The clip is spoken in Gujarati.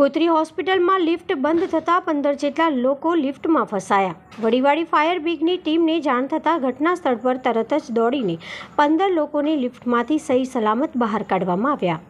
ગોત્રી હોસ્પિટલમાં લિફ્ટ બંધ થતાં પંદર જેટલા લોકો લિફ્ટમાં ફસાયા. વડીવાડી ફાયર બ્રિગેડની ટીમને જાણ થતાં ઘટના સ્થળ પર તરત જ દોડીને પંદર લોકોને લિફ્ટમાંથી સહી સલામત બહાર કાઢવામાં આવ્યા.